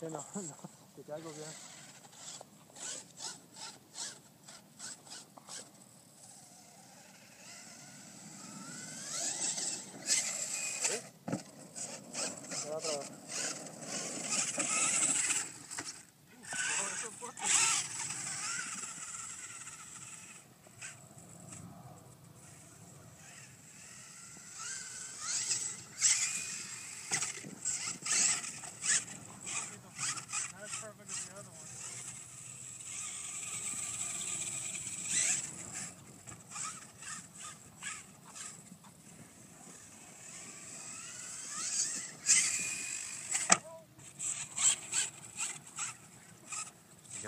Que no, no, que caigo bien.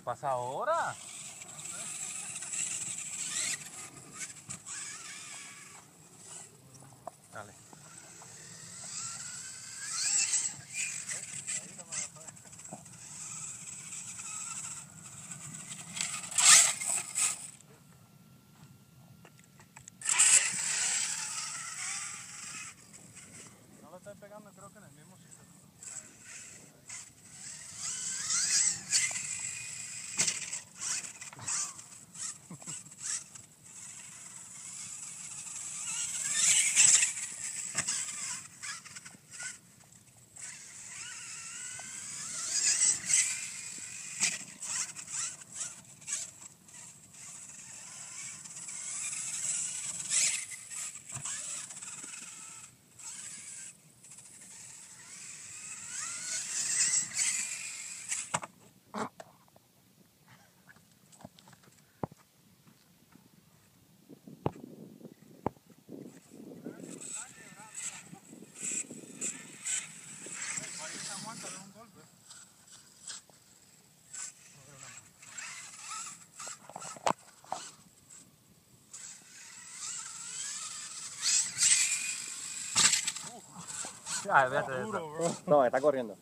¿Qué pasa ahora? Dale. No lo estoy pegando, creo que en Bro. No, está corriendo.